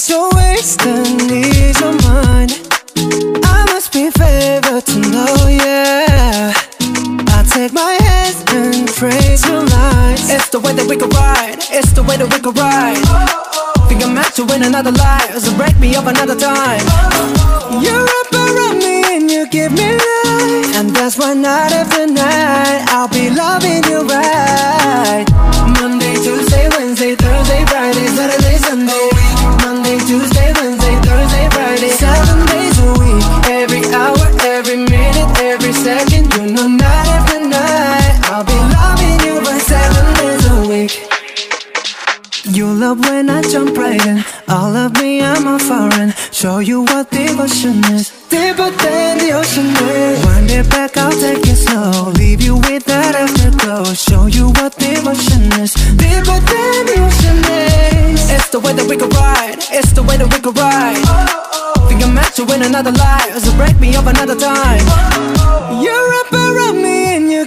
It's your waist and knees are mine I must be favored to know, yeah. I take my hands and praise your lies It's the way that we can ride. It's the way that we can ride. Think I'm meant to win another life. So break me up another time. You're up around me and you give me life. And that's why night after night I'll be loving you right. Monday, Tuesday, Wednesday, You when I jump right in. All of me, I'm a foreign. Show you what devotion is. Deeper than the ocean is. Wind it back, I'll take it slow. Leave you with that afterglow. Show you what devotion is. Deeper than the ocean is. It's the way that we can ride. It's the way that we can ride. Think I'm meant to win another life. So break me up another time. You're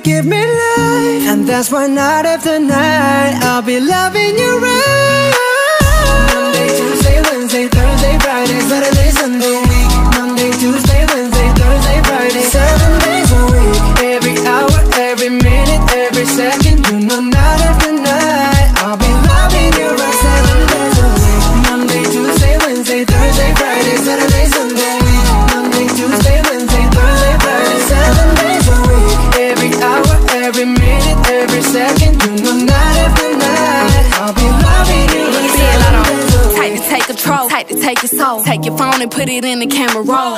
give me life. And that's why night after night I'll be loving you right. Monday, Tuesday, Wednesday, Thursday, Friday, Sunday. Monday, Tuesday, Wednesday, Thursday, Friday. Seven days a week. Every hour, every minute, every second. You know night tight to take your soul. Take your phone and put it in the camera roll.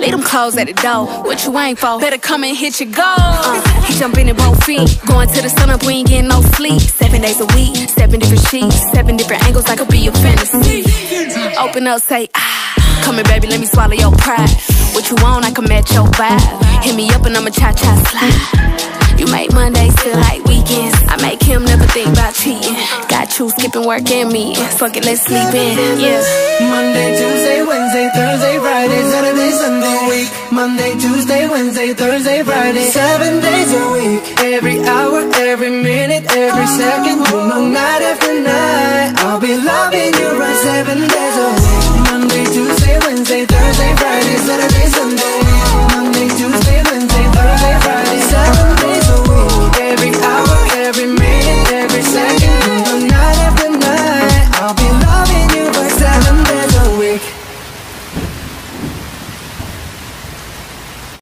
Leave them clothes at the door. What you ain't for? Better come and hit your goal. Uh, he jumping in both feet. Going to the sun up, we ain't getting no sleep. Seven days a week, seven different sheets, seven different angles. I could be your fantasy. Open up, say ah. Come here, baby, let me swallow your pride. What you want, I can match your vibe. Hit me up and I'ma cha cha slide. You make Mondays feel like weekends. I make him never think about cheating. You skipping work and me. Fuck it, let's sleep in. Yeah. Monday, Tuesday, Wednesday, Thursday, Friday, Saturday, Sunday week. Monday, Tuesday, Wednesday, Thursday, Friday, seven days a week. Every hour, every minute, every second, you know night